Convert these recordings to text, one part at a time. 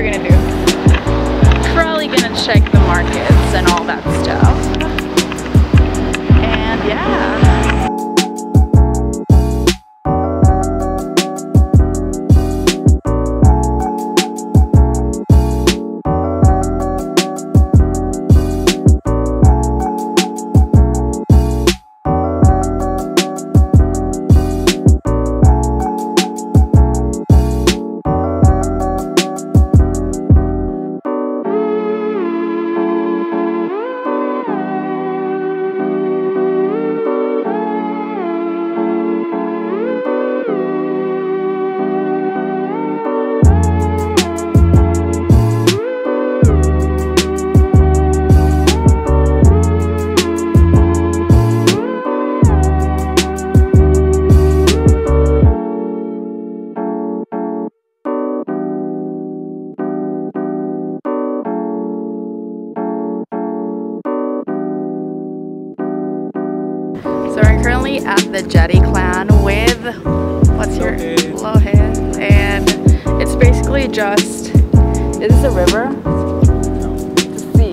we're gonna do. Jetty Clan with what's your Lohan, and it's basically just is this a river? It's a sea.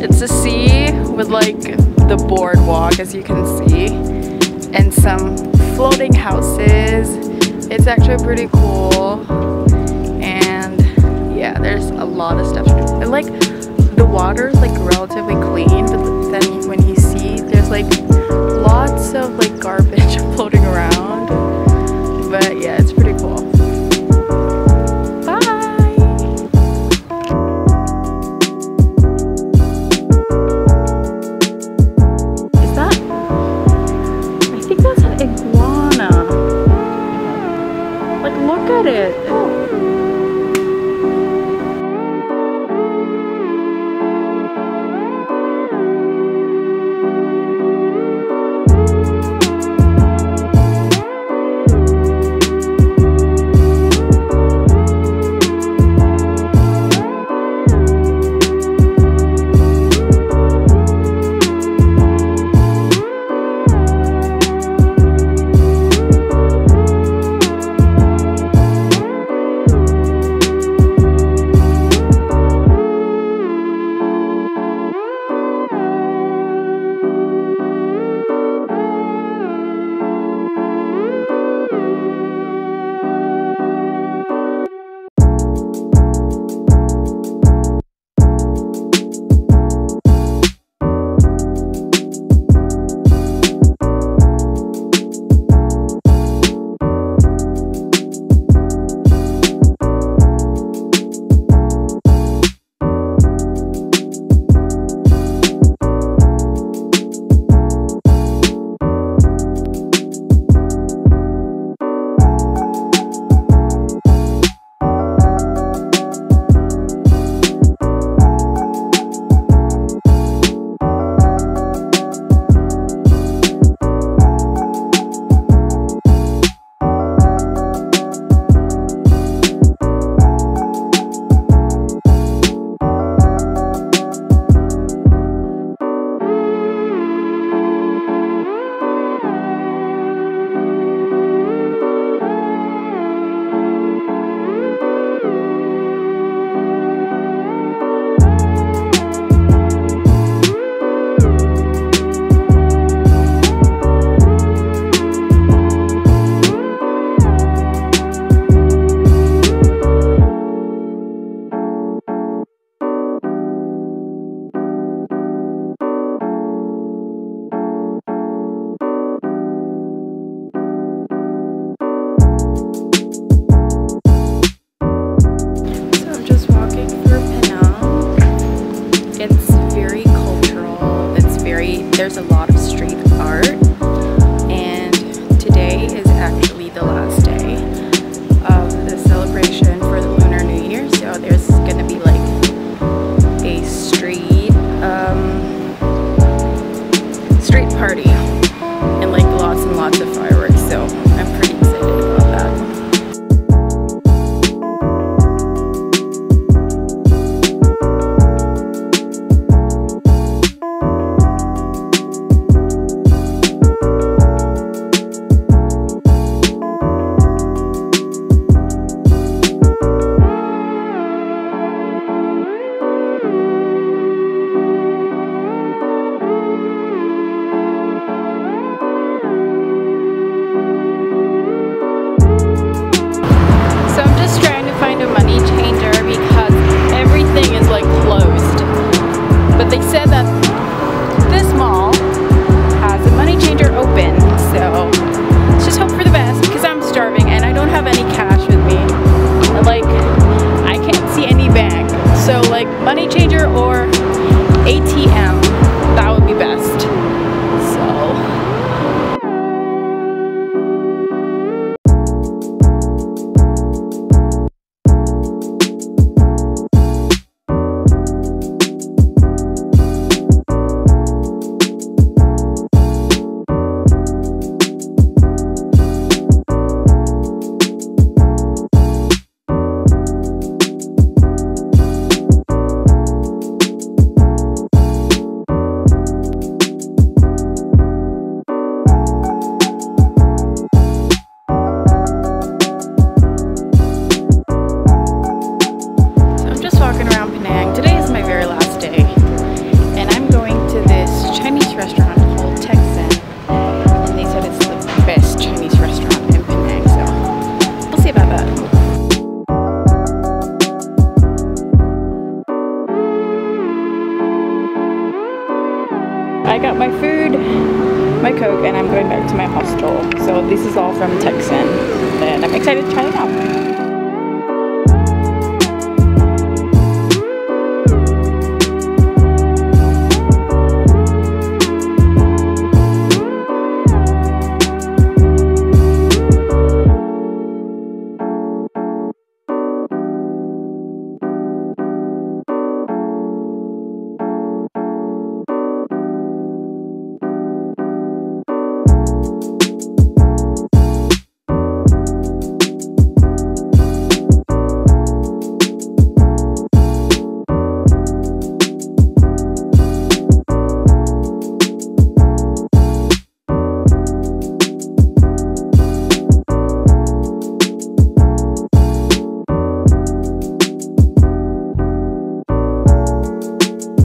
It's a sea with like the boardwalk, as you can see, and some floating houses. It's actually pretty cool, and yeah, there's a lot of stuff. And like the water is like relatively clean, but then when you see, there's like lots of like lot of street art and today is actually the last day of the celebration for the Lunar New Year so there's gonna be like a street um, street party and like lots and lots of art. money changer or ATM. I got my food, my coke, and I'm going back to my hostel. So this is all from Texan, and I'm excited to try it out.